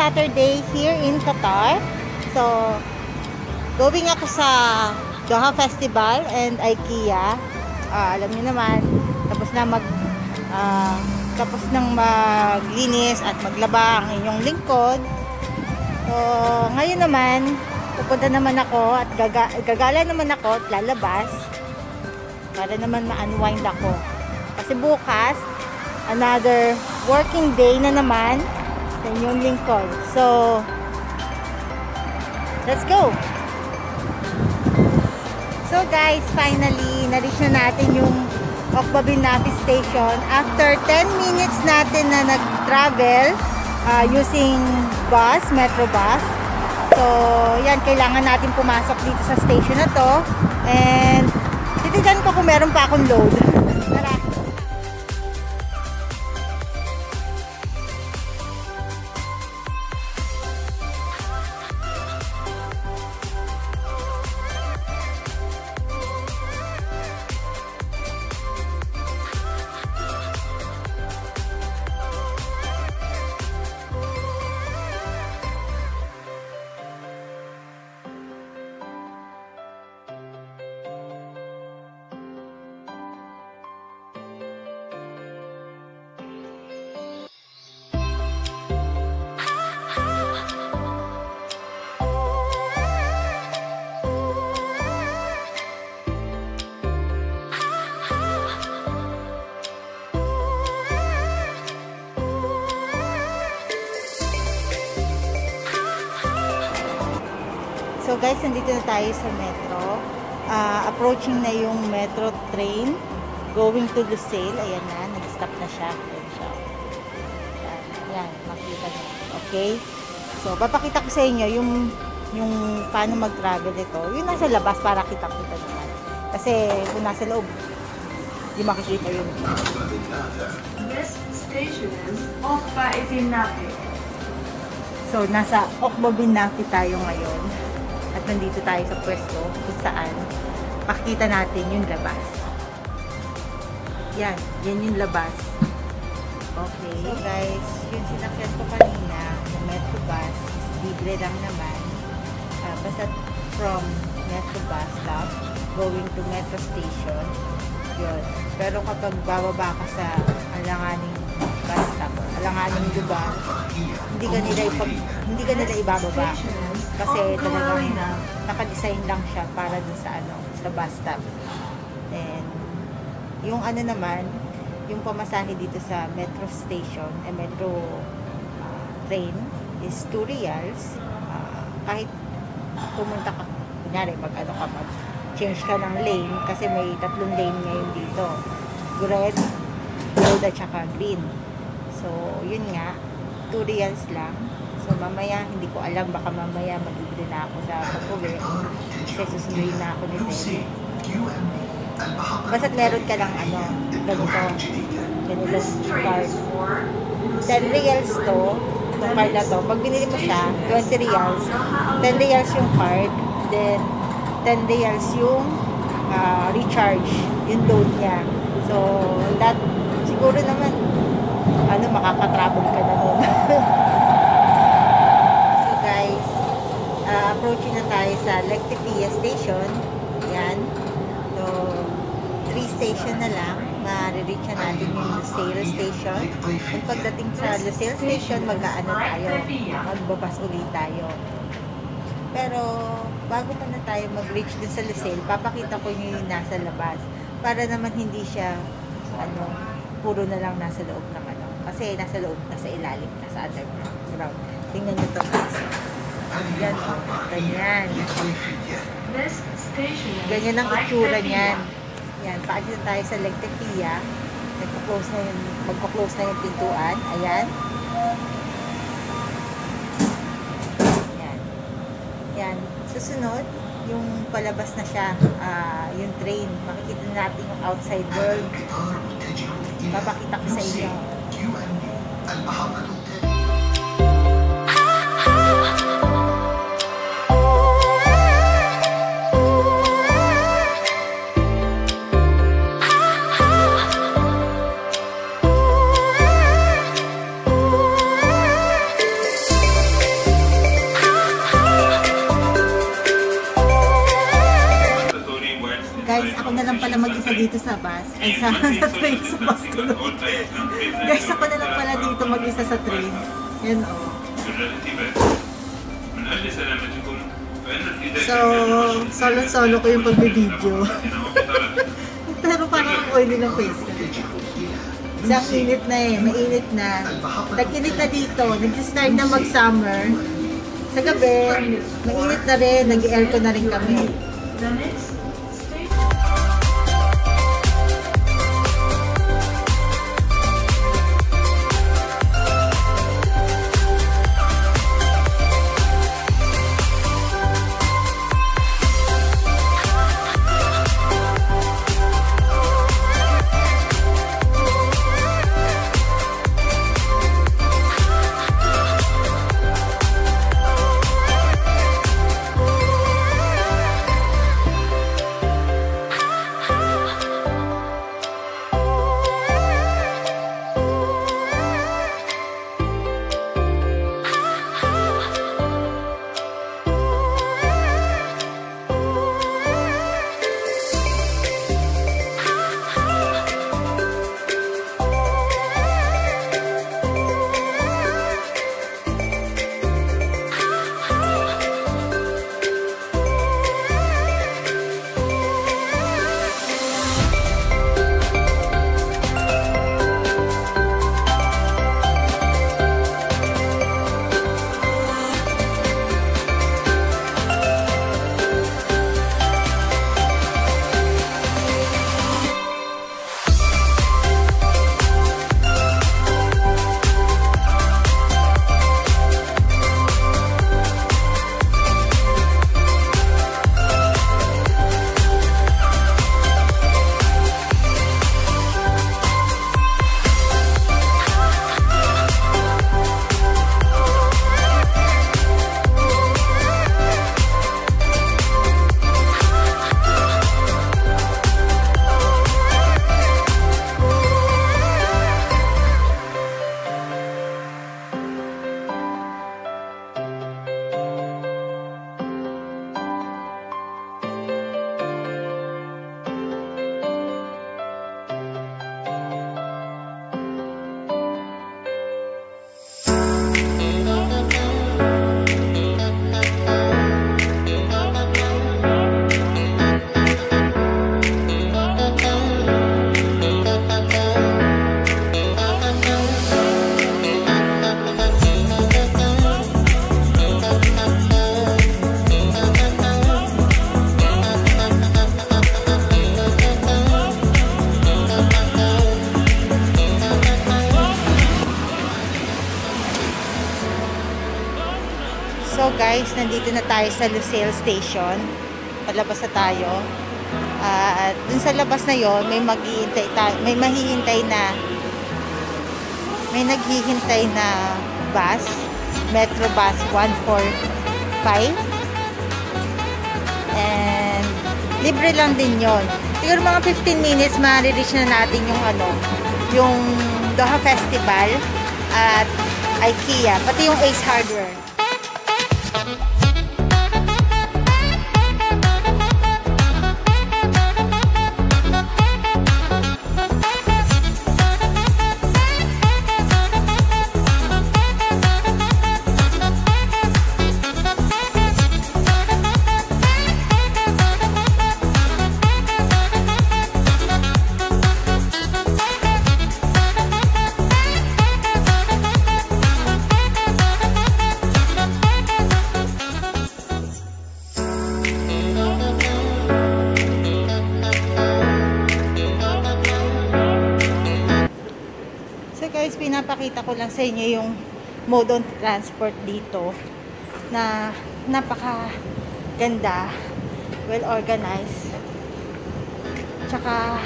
Saturday here in Qatar. So, going ako sa Doha Festival and IKEA. Uh, alam niyo naman, tapos na mag uh, tapos nang maglinis at maglaba ang inyong lingkod. So, ngayon naman, pupunta naman ako at gaga gagala naman ako at lalabas para naman ma-unwind ako. Kasi bukas, another working day na naman sa inyong lingkod. So, let's go! So guys, finally, na-reach na natin yung Okbabin Nafi Station. After 10 minutes natin na nag-travel uh, using bus, metro bus. So, yan, kailangan natin pumasok dito sa station na to. And, titigan ko kung meron pa akong load. Guys, nandito na tayo sa metro. Uh, approaching na yung metro train going to Lucille. Ayan na, nag-stop na siya. Ayan siya. Ayan, makita nyo. Okay? So, papakita ko sa inyo yung yung paano mag-travel ito. Yung nasa labas para kita-kita naman. Kasi kung nasa loob, hindi makikita yun. This station is Okba Ibinapi. So, nasa Okba Binapi tayo ngayon at nandito tayo sa pwesto kung saan makikita natin yung labas. Yan, yan yung labas. Okay. So guys, yung sinakyan ko kanina, yung metro bus, libre lang naman. Uh, basta from metro bus stop, going to metro station, yun. Pero kapag bababa ka sa alanganing bus stop, alanganing lugar, hindi ka nila, ipag, hindi ka nila ibababa. Kasi talagang naka-design lang siya para dun sa ano, sa bus stop. And yung ano naman, yung pamasahe dito sa metro station, eh, metro uh, train is 2 reals. Uh, kahit pumunta ka, kunyari mag ano ka, mag change ka ng lane kasi may tatlong lane ngayon dito. Red, gold at saka green. So, yun nga, 2 reals lang. So, mamaya, hindi ko alam, baka mamaya magbibili na ako sa pag-uwi. Kasi susunduin na ako ni Teddy. Basta't meron ka lang, ano, ganito, ganito card. 10 reals to, itong card na to. Pag binili mo siya, 20 reals. 10 reals yung card. Then, 10 reals yung uh, recharge, yung load niya. So, that, siguro naman, ano, makaka-travel ka na nun. so, guys, uh, approaching na tayo sa Lectipia Station. Yan. So, 3 station na lang. Ma-reach na natin yung Lucille Station. Kung pagdating sa Lucille Station, mag-ano tayo. Magbabas ulit tayo. Pero, bago pa na tayo mag-reach dun sa Lucille, papakita ko yung nasa labas. Para naman hindi siya, ano, puro na lang nasa loob ng ano. Kasi nasa loob, nasa ilalim, nasa underground. Tingnan nyo to guys. Yan, ganyan. Ganyan ang itsura niyan. Yan, paalis na tayo sa Legtepia. Nagka-close na yung, magka-close na yung pintuan. Ayan. Yan. Yan. Susunod, yung palabas na siya, uh, yung train. Makikita natin yung outside world. Papakita ko sa inyo. isa na train sa bus. Guys, ako na lang pala dito mag-isa sa train. Yan o. Oh. So, solo-solo ko yung pagbibideo. Pero parang ang oily ng face ko. Kasi ang init na eh, mainit na. Nag-init na dito, nag-start na mag-summer. Sa gabi, mainit na rin, nag-aircon na rin kami. Tayo sa Lucille Station. Palabas na tayo. Ah, At dun sa labas na yon may maghihintay tayo, may mahihintay na may naghihintay na bus, Metro Bus 145. And libre lang din yon. Siguro mga 15 minutes ma-reach na natin yung ano, yung Doha Festival at IKEA, pati yung Ace Hardware. Ko lang sa inyo yung mode of transport dito na napaka ganda, well organized. Tsaka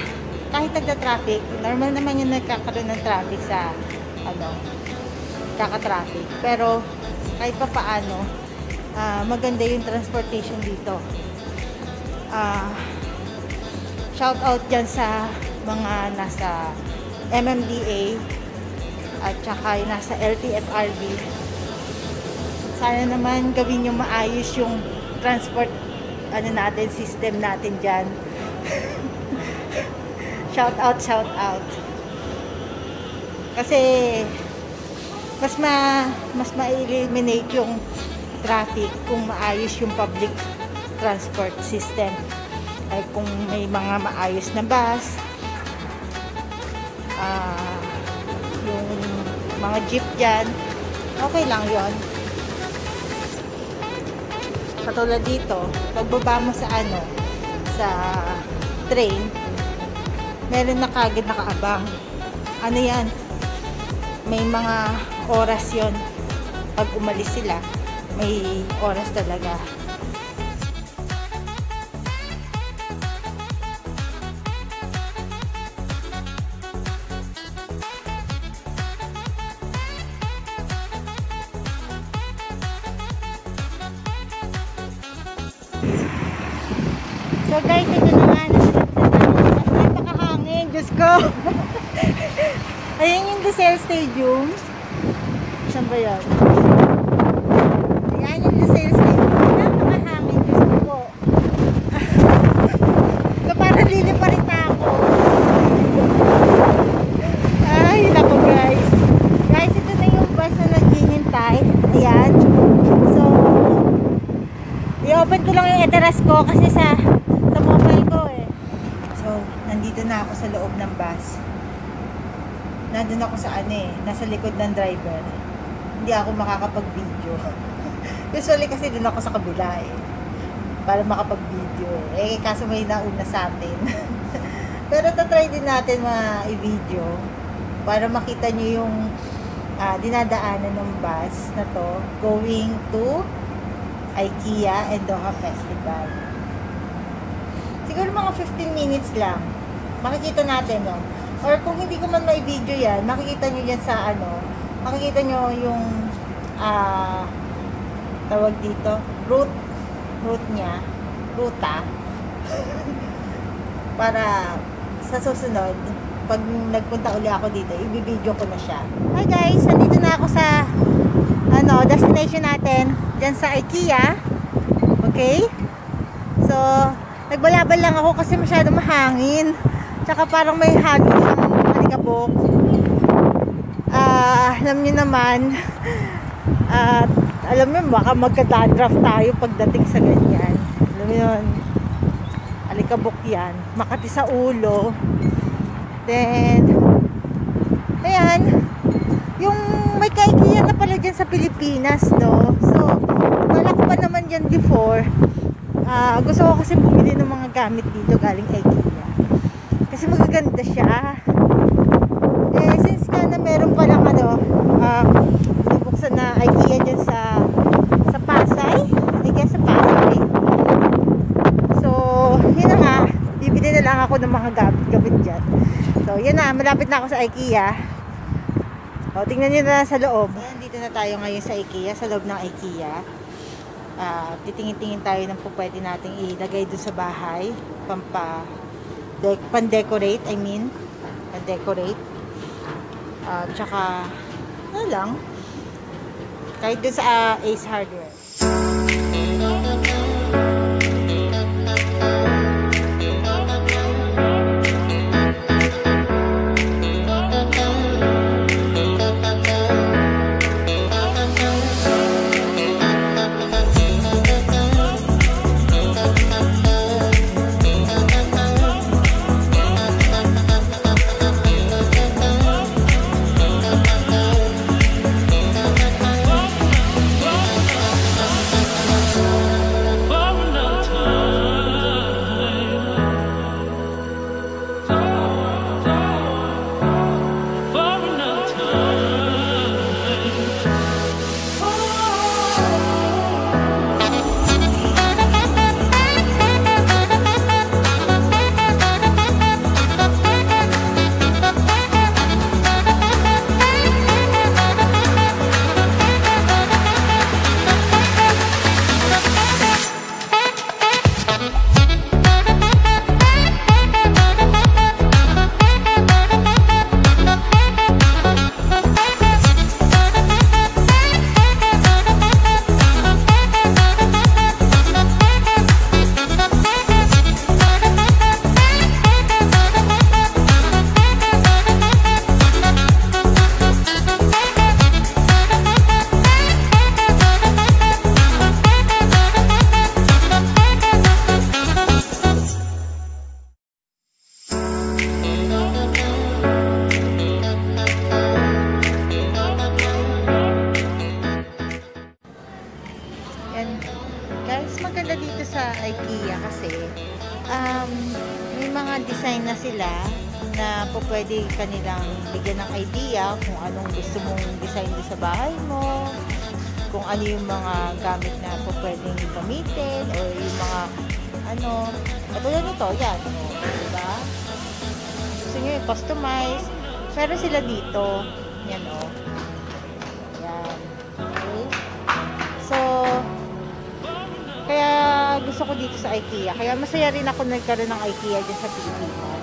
kahit nagda-traffic, normal naman yung nagkakaroon ng traffic sa ano, kaka-traffic. Pero kahit pa paano, ah, maganda yung transportation dito. Ah, shout out dyan sa mga nasa MMDA at saka yung nasa LTFRB. Sana naman gawin yung maayos yung transport ano natin, system natin dyan. Shout out, shout out. Kasi mas ma mas ma-eliminate yung traffic kung maayos yung public transport system. Ay kung may mga maayos na bus, ah yung mga jeep dyan, okay lang yon Katulad dito, pagbaba mo sa ano, sa train, meron na kagad nakaabang. Ano yan? May mga oras yon Pag umalis sila, may oras talaga. Lucelle Stadium. Saan ba yan? Ayan yung Lucelle Stadium. Napakahangin. Diyos ko so parang liliparin na ako. Ay, naku guys. Guys, ito na yung bus na naghihintay. Ayan. So, i-open ko lang yung eteras ko kasi sa sa mobile ko eh. So, nandito na ako sa loob ng bus. Nandun ako sa ano eh, nasa likod ng driver. Hindi ako makakapag-video. Usually kasi dun ako sa kabila eh. Para makapag-video eh. Eh, kaso may nauna sa atin. Pero tatry din natin ma-video para makita nyo yung ah, dinadaanan ng bus na to going to IKEA and Doha Festival. Siguro mga 15 minutes lang. Makikita natin, no? Or kung hindi ko man may video yan, makikita nyo yan sa ano, makikita nyo yung ah tawag dito, route, route niya, ruta. Para sa susunod, pag nagpunta uli ako dito, i-video ko na siya. Hi guys, nandito na ako sa ano, destination natin, dyan sa IKEA. Okay? So, nagbalabal lang ako kasi masyado mahangin. Tsaka parang may halo siyang malikabok. Ah, alam niyo naman, at alam mo, baka magka-dandruff tayo pagdating sa ganyan. Alam mo yun, alikabok yan. Makati sa ulo. Then, ayan, yung may kaikiya na pala dyan sa Pilipinas, no? So, wala ko pa naman yan before. Ah, gusto ko kasi bumili ng mga gamit dito galing IKEA. Kasi magaganda siya. Eh, since nga na meron pa lang ano, ah, buksan na IKEA dyan sa sa Pasay. IKEA sa Pasay. So, yun na nga. Bibili na lang ako ng mga gamit-gamit dyan. So, yun na. Malapit na ako sa IKEA. O, tingnan nyo na sa loob. Ayan, dito na tayo ngayon sa IKEA, sa loob ng IKEA. Ah, titingin-tingin tayo ng po pwede nating ilagay doon sa bahay. Pampa, de, pan-decorate, I mean. Pan-decorate. Ah, tsaka, ano lang. Kahit doon sa ah, Ace Hardware. Katulad nito, yan, diba? Gusto nyo yung customize, meron sila dito, yan o. Yan. Okay? So, kaya gusto ko dito sa IKEA. Kaya masaya rin ako nagkaroon ng IKEA dyan sa Pilipinas.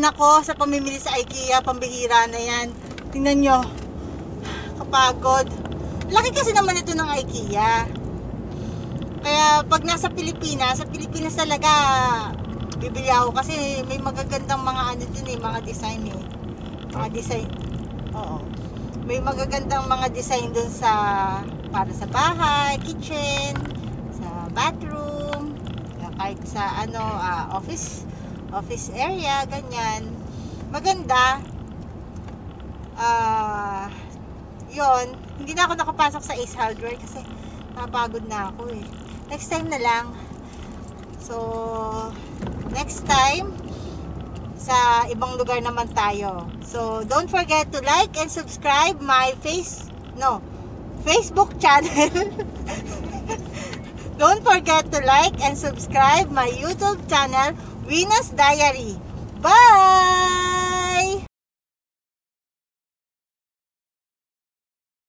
Din ako sa pamimili sa IKEA, pambihira na yan. Tingnan nyo. Kapagod. Laki kasi naman ito ng IKEA. Kaya pag nasa Pilipinas, sa Pilipinas talaga, bibili ako kasi may magagandang mga ano din eh, mga design eh. Mga design. Oo. May magagandang mga design dun sa para sa bahay, kitchen, sa bathroom, kahit sa ano ah, office office area, ganyan. Maganda. Ah, yon hindi na ako nakapasok sa Ace Hardware kasi napagod na ako eh. Next time na lang. So, next time, sa ibang lugar naman tayo. So, don't forget to like and subscribe my face, no, Facebook channel. don't forget to like and subscribe my YouTube channel, Venus Diary. Bye!